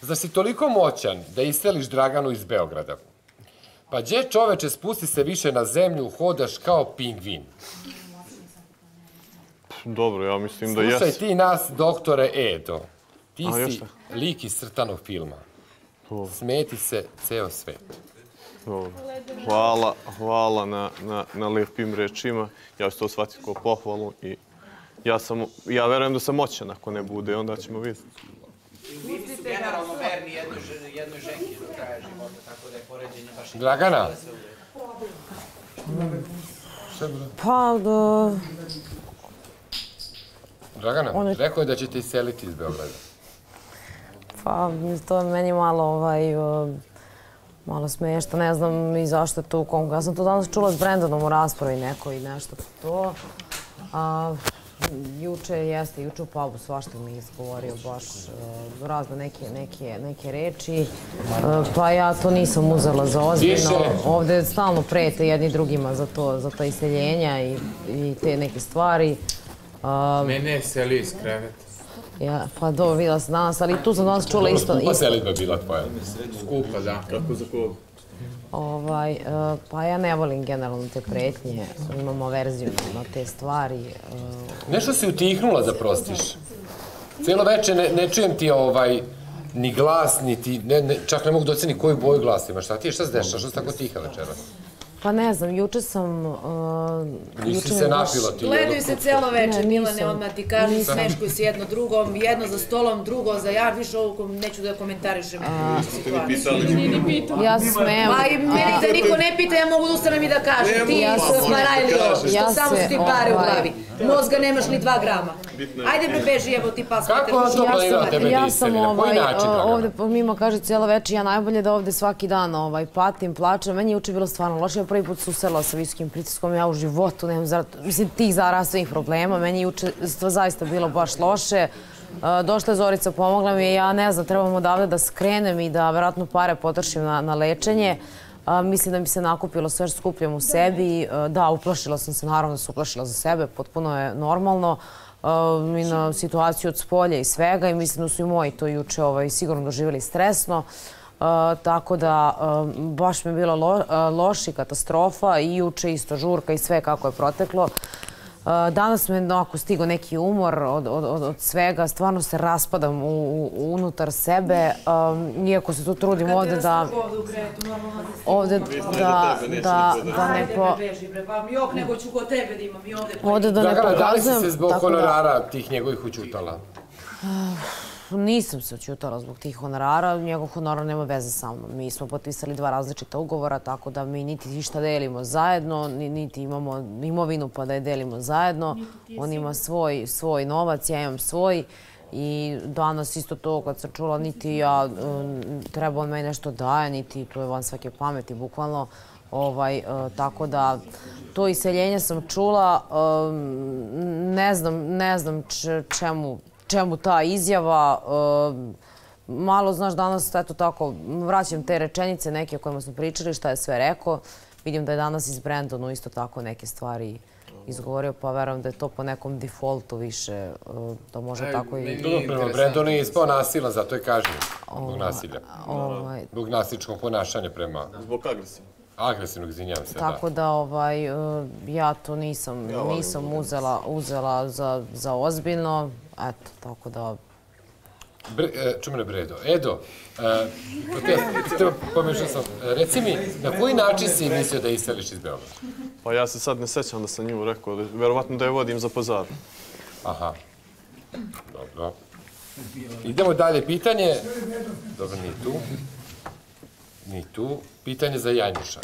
Zar si toliko moćan da iseliš Draganu iz Beograda? Pa gdje čoveče spusti se više na zemlju, hodaš kao pingvin? Dobro, ja mislim da jes. Slušaj ti nas, doktore Edo. Ti A, si lik iz crtanog filma. Dobro. Smeti se ceo svet. Dobro. Hvala, hvala na, na, na lijepim rečima. Ja ću to shvatiti kao pohvalu i ja, sam, ja verujem da sam moćan ako ne bude, onda ćemo vidjeti. Bili su generalno verni jednoj, ženki do kraja života, tako da je poređenje baš... i- Dragana, Pa, da, Dragana, je- rekao je da ćete iseliti iz Beograda. pa, to je meni malo, ovaj, malo smiješno, ne znam i zašto je to u kom. Ja sam to danas čula s Brendanom u raspravi neko i nešto to. A, juče jeste, juče u pubu svašta mi je izgovorio baš uh, razne neke, neke, neke reči. Uh, pa ja to nisam uzela za ozbiljno. Ovde stalno prete jedni drugima za to, za ta iseljenja i, i te neke stvari. Mene je seli iz kreveta. Ja, pa dobro, vidjela sam danas, ali tu sam danas čula isto, Skupa isto selitba bila tvoja. Skupa, da. Kako za koga? Ovaj, e, pa ja ne volim generalno te pretnje, imam averziju na te stvari. E, Nešto si utihnula da prostiš. Cijelo večer ne, ne čujem ti ovaj ni glas, ni ti, ne, ne, čak ne mogu da koju boju glas imaš. Šta ti je, šta se dešava, što si tako tiha večeras? Pa ne znam, juče sam... Uh, Nisi se me napila ti. Gledaju se celo večer, Ne, Milane, odmah ti kažu, smeškuju se jedno drugom, jedno za stolom, drugo za ja, više ovo neću da komentarišem situaciju. Ja smem. Pa i meni da niko ne pita, ja mogu da ustanem i da kažem, ti Ja se- smarajlio, što Ja samo se, su ti pare u ovaj, glavi. Mozga nemaš ni dva grama. Ajde bre beži, evo ti pas. Kako on to sam, tebe da ja sam ovaj, ovde mimo kaže cijelo večer, ja najbolje da ovde svaki dan ovaj, patim, plačem. Meni je uče bilo stvarno loše, prvi put susela sa visokim pritiskom, ja u životu nemam zara, mislim, tih zarastvenih problema. Meni je učestvo zaista bilo baš loše. E, došla je Zorica, pomogla mi je, ja ne znam, trebam odavde da skrenem i da vratno pare potrošim na, na lečenje. A, mislim da mi se nakupilo sve što skupljam u sebi. E, da, uplašila sam se, naravno da se uplašila za sebe, potpuno je normalno. E, I na situaciju od spolja i svega i mislim da su i moji to juče ovaj, sigurno doživjeli stresno. Tako da baš mi je bilo lo, loš i katastrofa i juče isto žurka i sve kako je proteklo. Danas me onako stigo neki umor od, od, od, od svega, stvarno se raspadam u, u, unutar sebe, um, iako se tu trudim ovde da ovde da, da, da ne po... Beži bre, mi ok, nego ću kod tebe da imam i ovde. Ovde da ne Dragana, da li si se zbog honorara tih njegovih učutala? Nisam se očutala zbog tih honorara, njegov honorar nema veze sa mnom. Mi smo potpisali dva različita ugovora, tako da mi niti išta delimo zajedno, ni- niti imamo imovinu pa da je delimo zajedno. On ima svoj, svoj novac, ja imam svoj. I danas isto to kad sam čula, niti ja um, treba on meni nešto daje, niti to je van svake pameti, bukvalno. Ovaj, uh, tako da to iseljenje sam čula, um, ne znam, ne znam čemu, čemu ta izjava. um, malo, znaš, danas, eto tako, vraćam te rečenice neke o kojima smo pričali, šta je sve rekao. Vidim da je danas iz Brandonu isto tako neke stvari izgovorio, pa verujem da je to po nekom defaultu više, uh, da može Aj, tako i... Dobro. Brandon je ispao nasilan, zato je kažnjen. Zbog nasilja. Ovaj, Zbog nasilčkog ponašanja prema Zbog agresije. agresivnog, izvinjavam se. Tako da ovaj, uh, ja to nisam, nisam uzela, uzela za, za ozbiljno. Eto, tako da... Bre, e, čume Bredo. Edo, e, te, te, pomešao sam. E, Reci mi, na koji način si mislio da iseliš iz Beograda? Pa ja se sad ne sećam da sam nju rekao, verovatno da je vodim za pazar. Aha. Dobro. Idemo dalje. Pitanje... Dobro, ni tu. Ni tu. Pitanje za Janjuša.